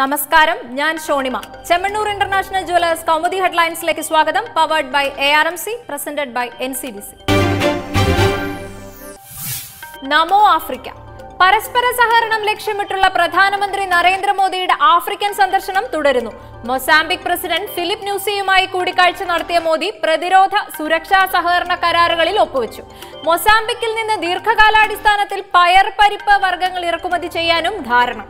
നമസ്കാരം ഞാൻ Shonima. Chemmanur international jewellers Kaumudi ഹെഡ്ലൈൻസിലേക്ക് സ്വാഗതം. Powered by A R M C presented by N C B C Namo Africa. പരസ്പര സഹകരണം ലക്ഷ്യമിട്ടുള്ള പ്രധാനമന്ത്രി നരേന്ദ്രമോദിയുടെ ആഫ്രിക്കൻ സന്ദർശനം തുടരുന്നു. മൊസാംബിക് പ്രസിഡന്റ് ഫിലിപ്പ് ന്യൂസിയുമായി കൂടിക്കാഴ്ച നടത്തിയ മോദി പ്രതിരോധ സുരക്ഷാ സഹകരണ കരാറുകളിൽ ഒപ്പുവെച്ചു. മൊസാംബിക്കിൽ നിന്ന് ദീർഘകാലാടിസ്ഥാനത്തിൽ പയർ പരിപ്പ് വർഗങ്ങൾ ഇറക്കുമതി ചെയ്യാനും ധാരണ.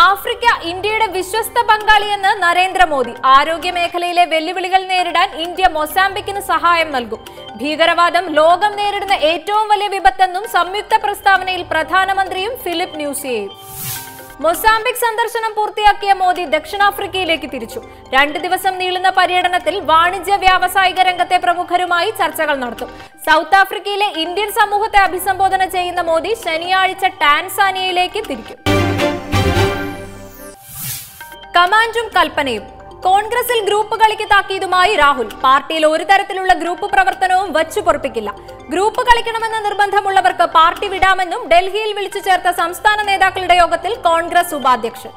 ആഫ്രിക്ക ഇന്ത്യയുടെ വിശ്വസ്ത പങ്കാളിയെന്ന് നരേന്ദ്രമോദി ആരോഗ്യ മേഖലയിലെ വെല്ലുവിളികൾ നേരിടാൻ ഇന്ത്യ മൊസാംബിക്കിന് സഹായം നൽകും. ഭീകരവാദം ലോകം നേരിടുന്ന ഏറ്റവും വലിയ വിപത്തെന്നും സംയുക്ത പ്രസ്താവനയിൽ പ്രധാനമന്ത്രിയും ഫിലിപ്പ് ന്യൂസിയെയും. മൊസാംബിക് സന്ദർശനം പൂർത്തിയാക്കിയ മോദി ദക്ഷിണാഫ്രിക്കയിലേക്ക് തിരിച്ചു. രണ്ട് ദിവസം നീളുന്ന പര്യടനത്തിൽ വാണിജ്യ വ്യാവസായിക രംഗത്തെ പ്രമുഖരുമായി ചർച്ചകൾ നടത്തും. സൗത്ത് ആഫ്രിക്കയിലെ ഇന്ത്യൻ സമൂഹത്തെ അഭിസംബോധന ചെയ്യുന്ന മോദി ശനിയാഴ്ച ടാൻസാനിയയിലേക്ക് തിരിക്കും. കമാൻഡും കൽപ്പനയും. കോൺഗ്രസിൽ ഗ്രൂപ്പ് കളിക്ക് താക്കിയതുമായി രാഹുൽ. പാർട്ടിയിൽ ഒരു തരത്തിലുള്ള ഗ്രൂപ്പ് പ്രവർത്തനവും വച്ചു പൊറപ്പിക്കില്ല. ഗ്രൂപ്പ് കളിക്കണമെന്ന നിർബന്ധമുള്ളവർക്ക് പാർട്ടി വിടാമെന്നും ഡൽഹിയിൽ വിളിച്ചു ചേർത്ത സംസ്ഥാന നേതാക്കളുടെ യോഗത്തിൽ കോൺഗ്രസ് ഉപാധ്യക്ഷൻ.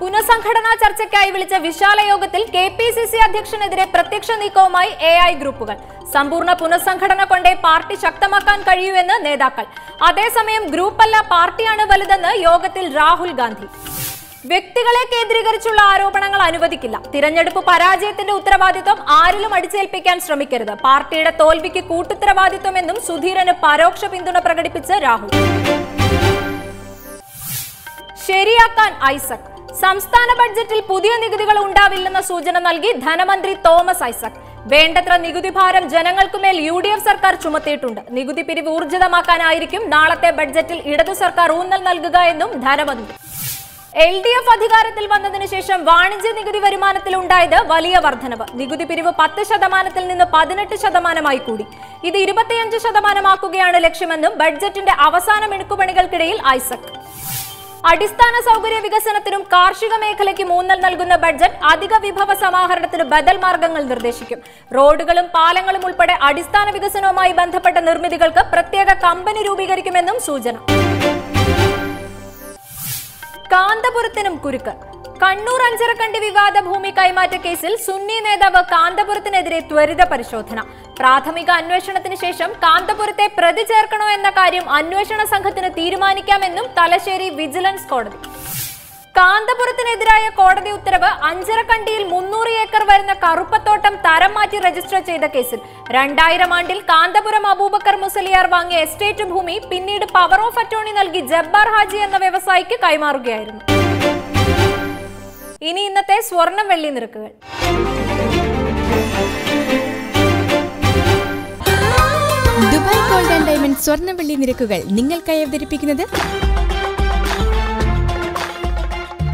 പുനഃസംഘടനാ ചർച്ചയ്ക്കായി വിളിച്ച വിശാല യോഗത്തിൽ കെ പി സി സി അധ്യക്ഷനെതിരെ പ്രത്യക്ഷ നീക്കവുമായി എ ഐ ഗ്രൂപ്പുകൾ. സമ്പൂർണ പുനഃസംഘടന കൊണ്ടേ പാർട്ടി ശക്തമാക്കാൻ കഴിയൂ എന്ന് നേതാക്കൾ. അതേസമയം ഗ്രൂപ്പല്ല പാർട്ടിയാണ് വലുതെന്ന് യോഗത്തിൽ രാഹുൽ ഗാന്ധി. വ്യക്തികളെ കേന്ദ്രീകരിച്ചുള്ള ആരോപണങ്ങൾ അനുവദിക്കില്ല. തിരഞ്ഞെടുപ്പ് പരാജയത്തിന്റെ ഉത്തരവാദിത്വം ആരിലും അടിച്ചേൽപ്പിക്കാൻ ശ്രമിക്കരുത്. പാർട്ടിയുടെ തോൽവിക്ക് കൂട്ടുത്തരവാദിത്വം എന്നും സുധീരന് പരോക്ഷ പിന്തുണ പ്രകടിപ്പിച്ച് രാഹുൽ. ശരിയാക്കാൻ ഐസക്. സംസ്ഥാന ബഡ്ജറ്റിൽ പുതിയ നികുതികൾ ഉണ്ടാവില്ലെന്ന സൂചന നൽകി ധനമന്ത്രി തോമസ് ഐസക്. വേണ്ടത്ര നികുതി ഭാരം ജനങ്ങൾക്കുമേൽ യു ഡി എഫ് സർക്കാർ ചുമത്തിയിട്ടുണ്ട്. നികുതി പിരിവ് ഊർജിതമാക്കാനായിരിക്കും നാളത്തെ ബഡ്ജറ്റിൽ ഇടതു സർക്കാർ ഊന്നൽ നൽകുക എന്നും ധനമന്ത്രി. എൽ ഡി എഫ് അധികാരത്തിൽ വന്നതിനു ശേഷം വാണിജ്യ നികുതി വരുമാനത്തിൽ ഉണ്ടായത് വലിയ വർധനവ്. നികുതി പിരിവ് പത്ത് ശതമാനത്തിൽ നിന്ന് പതിനെട്ട് ശതമാനമായി കൂടി. ഇത് ഇരുപത്തിയഞ്ച് ശതമാനമാക്കുകയാണ് ലക്ഷ്യമെന്നും ബഡ്ജറ്റിന്റെ അവസാന മിണുക്കുപണികൾക്കിടയിൽ ഐസക്. അടിസ്ഥാന സൗകര്യ വികസനത്തിനും കാർഷിക മേഖലയ്ക്ക് മൂന്നൽ നൽകുന്ന ബഡ്ജറ്റ് അധിക വിഭവ സമാഹരണത്തിന് ബദൽ മാർഗങ്ങൾ നിർദ്ദേശിക്കും. റോഡുകളും പാലങ്ങളും ഉൾപ്പെടെ അടിസ്ഥാന വികസനവുമായി ബന്ധപ്പെട്ട നിർമ്മിതികൾക്ക് പ്രത്യേക കമ്പനി രൂപീകരിക്കുമെന്നും സൂചന. കാന്തപുരത്തിനും കുരുക്ക്. കണ്ണൂർ അഞ്ചരക്കണ്ടി വിവാദ ഭൂമി കൈമാറ്റ കേസിൽ സുന്നി നേതാവ് കാന്തപുരത്തിനെതിരെ ത്വരിത പരിശോധന. പ്രാഥമിക അന്വേഷണത്തിന് ശേഷം കാന്തപുരത്തെ പ്രതി ചേർക്കണോ എന്ന കാര്യം അന്വേഷണ സംഘത്തിന് തീരുമാനിക്കാമെന്നും തലശ്ശേരി വിജിലൻസ് കോടതി. കാന്തപുരത്തിനെതിരായ കോടതി ഉത്തരവ് അഞ്ചരക്കണ്ടിയിൽ മുന്നൂറ് ഏക്കർ വരുന്ന കറുപ്പത്തോട്ടം തരം മാറ്റി രജിസ്റ്റർ ചെയ്ത കേസിൽ. രണ്ടായിരം ആണ്ടിൽ കാന്തപുരം അബൂബക്കർ മുസലിയാർ വാങ്ങിയ എസ്റ്റേറ്റ് ഭൂമി പിന്നീട് പവർ ഓഫ് അറ്റോർണി നൽകി ജബ്ബാർ ഹാജി എന്ന വ്യവസായിക്ക് കൈമാറുകയായിരുന്നു. ഇനി ഇന്നത്തെ സ്വർണം വെള്ളി നിരക്കുകൾ. ദുബായ് ഗോൾഡ് ആൻഡ് ഡയമണ്ട് സ്വർണ വെള്ളി നിരക്കുകൾ നിങ്ങൾക്കായി അവതരിപ്പിക്കുന്നത്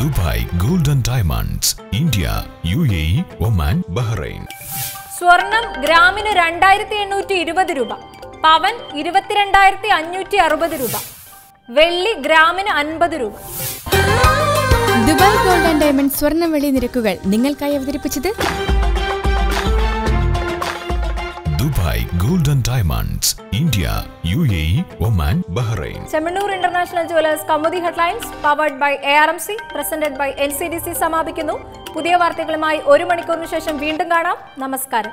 Dubai golden diamonds India U A E Oman Bahrain. സ്വർണം ഗ്രാമിന് രണ്ടായിരത്തി എണ്ണൂറ്റി ഇരുപത് രൂപ. പവൻ ഇരുപത്തിരണ്ടായിരത്തി അഞ്ഞൂറ്റി അറുപത് രൂപ. വെള്ളി ഗ്രാമിന് അൻപത് രൂപ. ദുബായ് ഗോൾഡ് ആൻഡ് ഡയമണ്ട് സ്വർണവെള്ളി നിരക്കുകൾ നിങ്ങൾക്കായി അവതരിപ്പിച്ചത് Dubai golden diamonds India U A E Oman Bahrain. Chemmanur international jewellers Kaumudi headlines powered by A R M C presented by N C D C സമാപിക്കുന്നു. പുതിയ വാർത്തകളുമായി ഒരു മണിക്കൂറിന് ശേഷം വീണ്ടും കാണാം. നമസ്കാരം.